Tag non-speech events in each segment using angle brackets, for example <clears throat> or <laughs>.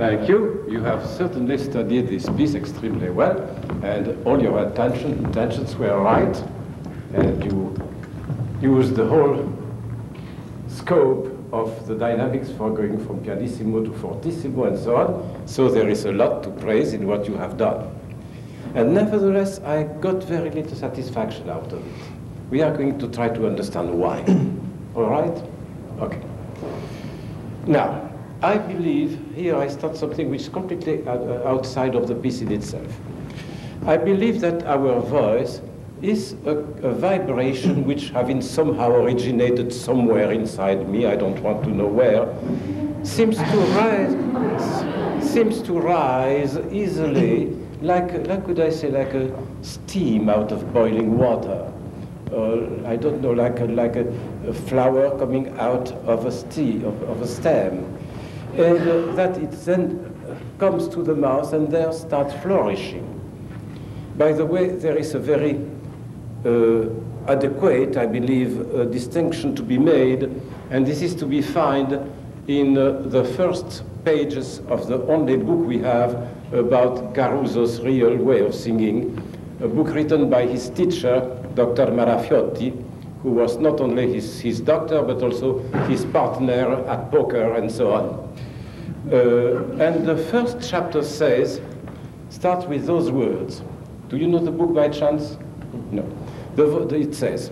Thank you. You have certainly studied this piece extremely well, and all your attention, intentions were right, and you used the whole scope of the dynamics for going from pianissimo to fortissimo and so on. So there is a lot to praise in what you have done. And nevertheless, I got very little satisfaction out of it. We are going to try to understand why. <coughs> All right? Okay. Now, I believe, here I start something which is completely uh, outside of the piece itself. I believe that our voice is a, a, vibration which having somehow originated somewhere inside me, I don't want to know where, seems to rise, seems to rise easily, like, like could I say, like a steam out of boiling water. Uh, I don't know, like a, like a, a flower coming out of a, of, of a stem. Uh, that it then comes to the mouth and there starts flourishing. By the way, there is a very uh, adequate, I believe, uh, distinction to be made, and this is to be found in uh, the first pages of the only book we have about Caruso's real way of singing, a book written by his teacher, Dr. Marafioti, who was not only his, his doctor, but also his partner at poker and so on. Uh, and the first chapter says, start with those words. Do you know the book by chance? No. The, the, it says,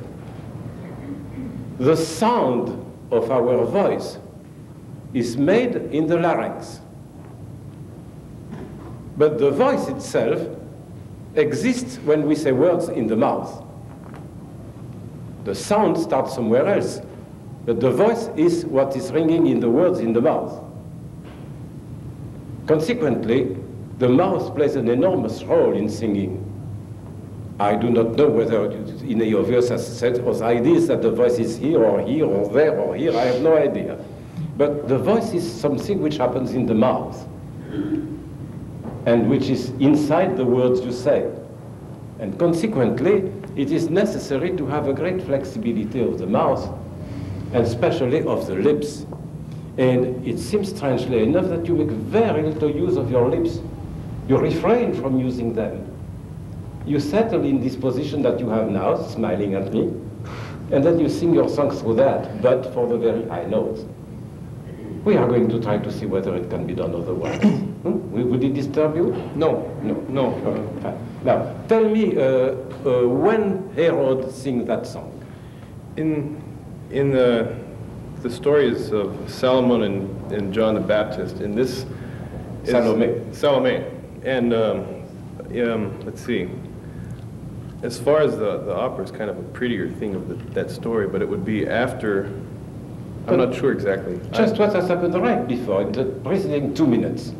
the sound of our voice is made in the larynx. But the voice itself exists when we say words in the mouth. The sound starts somewhere else, but the voice is what is ringing in the words in the mouth. Consequently, the mouth plays an enormous role in singing. I do not know whether any of us has said or ideas that the voice is here or here or there or here. I have no idea. But the voice is something which happens in the mouth and which is inside the words you say. And consequently, it is necessary to have a great flexibility of the mouth and especially of the lips. And it seems strangely enough that you make very little use of your lips. You refrain from using them you settle in this position that you have now, smiling at me, and then you sing your song through that, but for the very high notes. We are going to try to see whether it can be done otherwise. <coughs> hmm? Would it disturb you? No, no, no. Okay, fine. Now, tell me uh, uh, when Herod sings that song. In, in the, the stories of Solomon and, and John the Baptist, in this... Salome. Salome. And um, um, let's see, as far as the, the opera is kind of a prettier thing of the, that story, but it would be after, I'm not sure exactly. Just I, what has happened right before, in the preceding two minutes.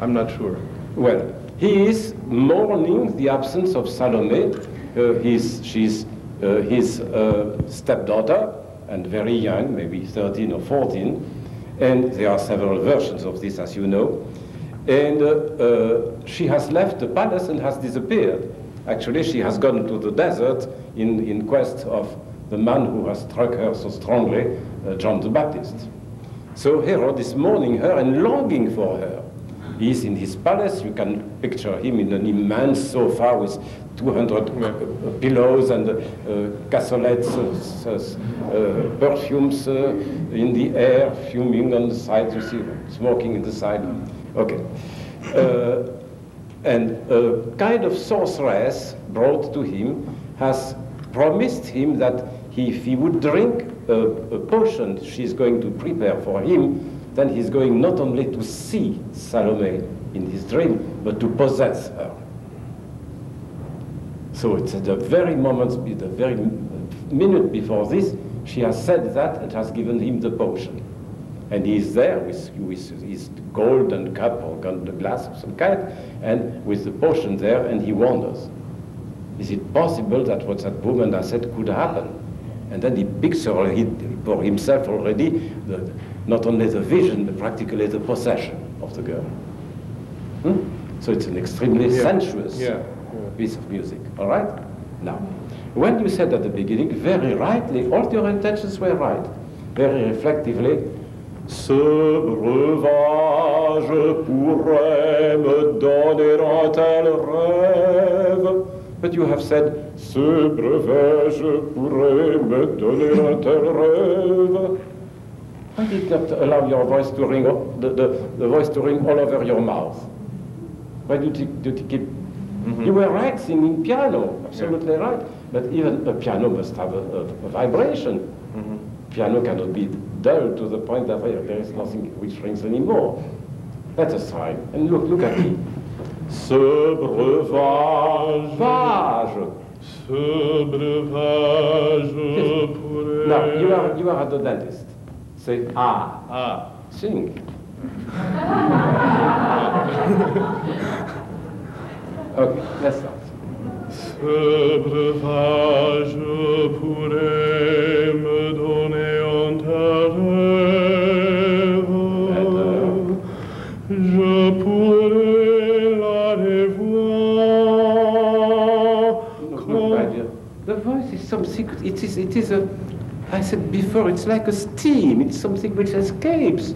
I'm not sure. Well, he is mourning the absence of Salome, uh, his, she's uh, his uh, stepdaughter, and very young, maybe 13 or 14, and there are several versions of this, as you know. And uh, uh, she has left the palace and has disappeared. Actually, she has gone to the desert in, in quest of the man who has struck her so strongly, uh, John the Baptist. So Herod is mourning her and longing for her. He is in his palace. You can picture him in an immense sofa with 200 uh, pillows and uh, cassolettes, uh, uh, perfumes uh, in the air, fuming on the side. You see, smoking in the side. Okay. And a kind of sorceress brought to him has promised him that if he would drink a, a potion she's going to prepare for him, then he's going not only to see Salome in his dream, but to possess her. So it's at the very moment, the very minute before this, she has said that and has given him the potion. And he is there with, with his golden cup or golden glass of some kind, and with the potion there, and he wonders, is it possible that what that woman has said could happen? And then he pictures for himself already the, not only the vision, but practically the possession of the girl. Hmm? So it's an extremely yeah. sensuous yeah. Yeah. piece of music, all right? Now, when you said at the beginning, very rightly, all your intentions were right, very reflectively, Ce breuvage pourrait me donner un tel rêve. But you have said, ce breuvage pourrait me donner un tel rêve. Why did not allow your voice to ring, the, the, the voice to ring all over your mouth? Why did you, you keep? Mm -hmm. You were right singing piano, absolutely yeah. right. But even a piano must have a, a, a vibration. Mm -hmm. Piano cannot be dull to the point that there is nothing which rings anymore. That's us try. And look, look at me. Ce breuvage. Vage. Now, you are you are a dentist. Say ah. Ah. Sing. <laughs> okay, let's start. Sebrevage pour The voice is something, it is, it is a, I said before, it's like a steam. It's something which escapes.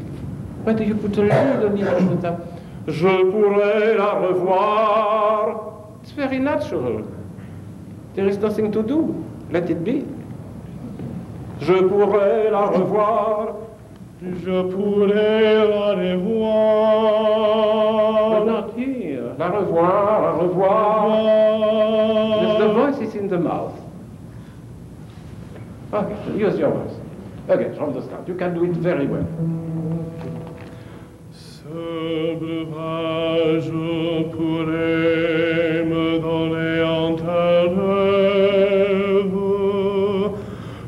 Why do you put a lid on it? Je pourrais la revoir. It's very natural. There is nothing to do. Let it be. Je pourrais la revoir. Je pourrais la revoir. But not here. La revoir, la revoir. Is in the mouth. Okay, use your voice. Okay, from the start. You can do it very well. Me donner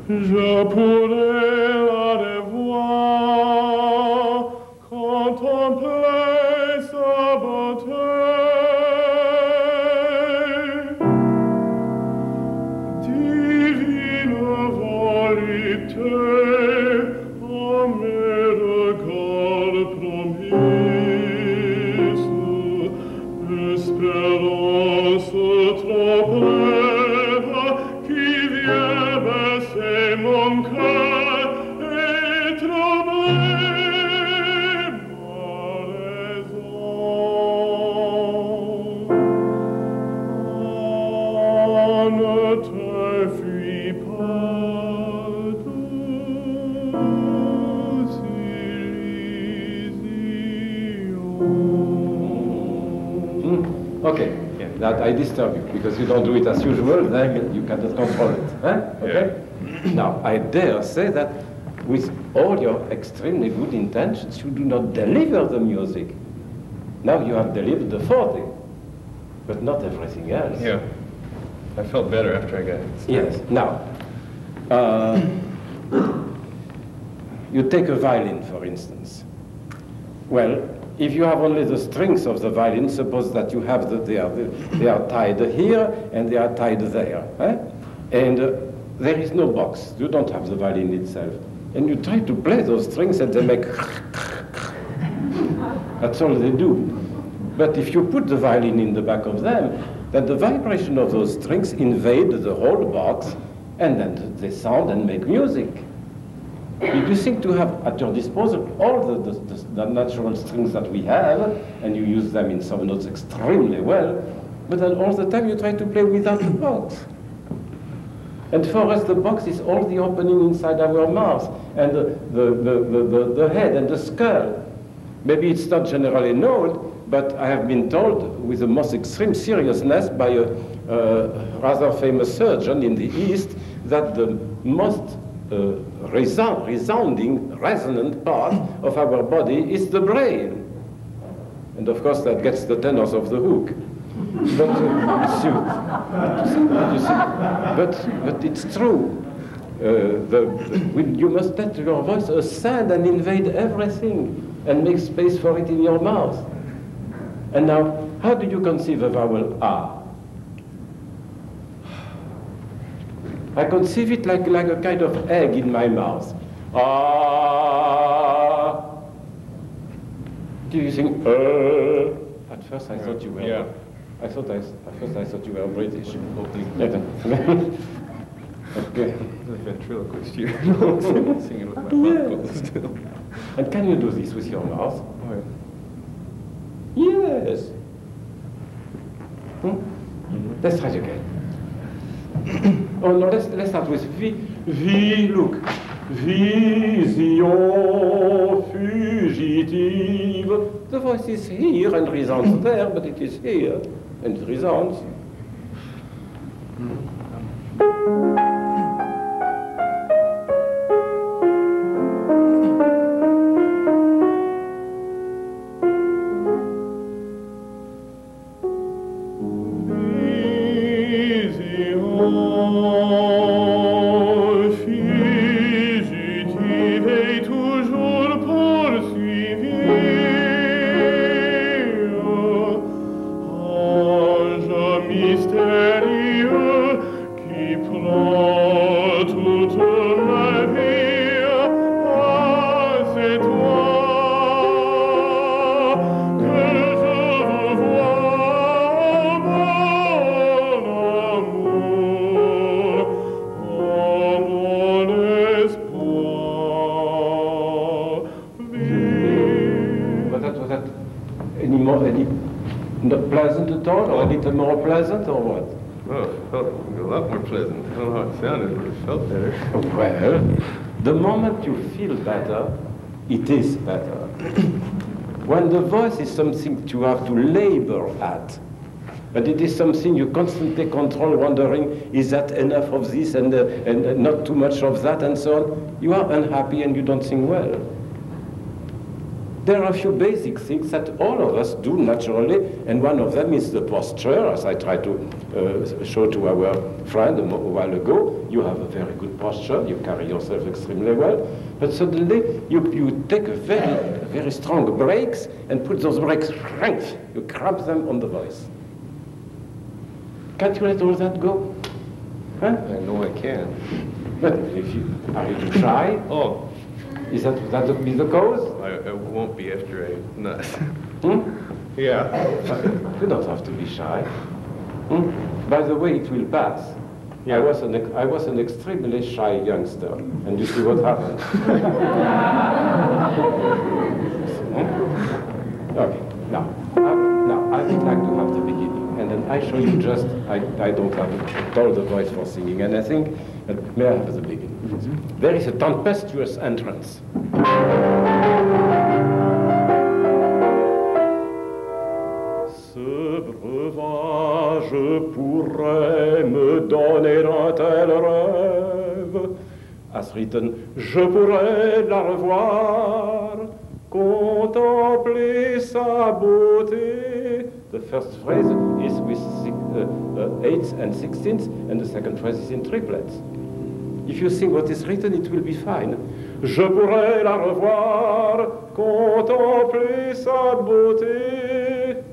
je pourrais that I disturb you because you don't do it as usual, then you cannot control it. Huh? Okay? Now, I dare say that with all your extremely good intentions, you do not deliver the music. Now you have delivered the forte, but not everything else. Yeah. I felt better after I got it. Yes. Now, uh, <coughs> you take a violin, for instance. Well, if you have only the strings of the violin, suppose that you have the, they, are, they are tied here and they are tied there. eh? And uh, there is no box. You don't have the violin itself. And you try to play those strings and they make. <laughs> That's all they do. But if you put the violin in the back of them, then the vibration of those strings invade the whole box and then they sound and make music. If you think to have at your disposal all the, the, the, the natural strings that we have, and you use them in some notes extremely well, but then all the time you try to play without the box. And for us, the box is all the opening inside our mouth, and the, the, the, the, head and the skull. Maybe it's not generally known, but I have been told with the most extreme seriousness by a, a rather famous surgeon in the East that the most uh, resound, resounding, resonant part of our body is the brain. And of course, that gets the tenors of the hook. But, uh, but, but, it's true. Uh, the, the, you must let your voice ascend and invade everything and make space for it in your mouth. And now, how do you conceive a vowel ah? I conceive it like, like a kind of egg in my mouth. Ah. Do you think, uh? At first I thought you were. Yeah. I thought I, at first I thought you were British. <laughs> Okay. the ventriloquist here. <laughs> Singing with my mouth closed still. And can you do this with your mouth? Ouais. Yes. Hmm? Let's try it again. <clears throat> oh no, let's, let's start with V. V, look. Vision fugitive. The voice is here and resounds there, but it is here and resounds. Any more, any not pleasant at all, or a little more pleasant, or what? Oh, it felt a lot more pleasant. I don't know how it sounded, but it felt better. <laughs> Well, the moment you feel better, it is better. <clears throat> when the voice is something you have to labor at, but it is something you constantly control, wondering, is that enough of this and, uh, and uh, not too much of that, and so on, you are unhappy and you don't sing well. There are a few basic things that all of us do naturally, and one of them is the posture, as I tried to uh, show to our friend a, while ago. You have a very good posture, you carry yourself extremely well, but suddenly you, you take a very, very strong brakes and put those brakes, strength, you cramp them on the voice. Can't you let all that go? Huh? I know I can. But if you, are you shy? Oh, Is that, that be the cause? I, I won't be after I nut. Hmm? yeah. <laughs> You don't have to be shy. Hmm? By the way, it will pass. Yeah. I was an I was an extremely shy youngster, and you see what happened. <laughs> Hmm? Okay, now, I, now I would like to have the beginning, and then I show you just. I, I don't have at all the voice for singing anything, but may I have the beginning? There is a tempestuous entrance. Ce breuvage pourrait me donner un tel rêve. As written, je pourrais la revoir, contempler sa beauté. The first phrase is with six, uh, uh, eighths and sixteenths, and the second phrase is in triplets. If you sing what is written, it will be fine. Je pourrais la revoir, contempler sa beauté.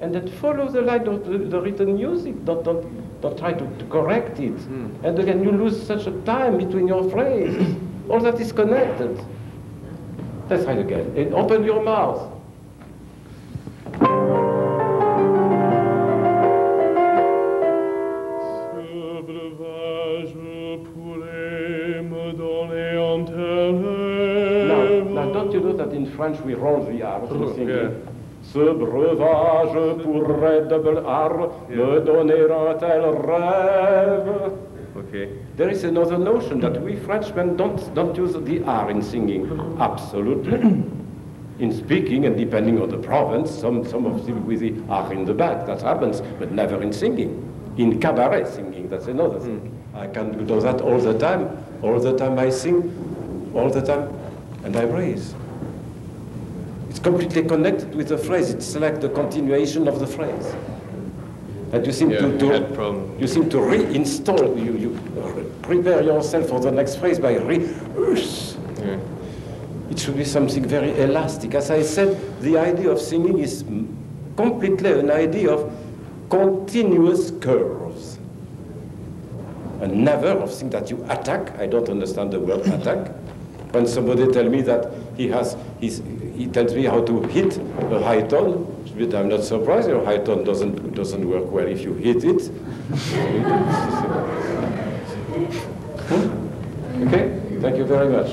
And then follow the line of the, the written music. Don't, don't, don't try to, to correct it. Hmm. And again, you lose such a time between your phrases. All that is connected. Let's try it again. And open your mouth. Don't you know that in French we roll the R to Oh, sing yeah. it? Ce breuvage pourrait double R me donner un tel rêve. Okay. There is another notion that we Frenchmen don't, don't use the R in singing. Absolutely. <clears throat> in speaking and depending on the province, some, some of them with the R in the back, that happens, but never in singing. In cabaret singing, that's another thing. Hmm. I can do that all the time. All the time I sing, all the time, and I raise. It's completely connected with the phrase. It's like the continuation of the phrase. That you seem Yeah, to, to you seem to reinstall, you, you prepare yourself for the next phrase by re. Yeah. It should be something very elastic. As I said, the idea of singing is completely an idea of continuous curves. And never of things that you attack. I don't understand the word attack. When somebody tells me that he has, he tells me how to hit a high tone, but I'm not surprised. Your high tone doesn't doesn't work well if you hit it. <laughs> Okay, thank you very much.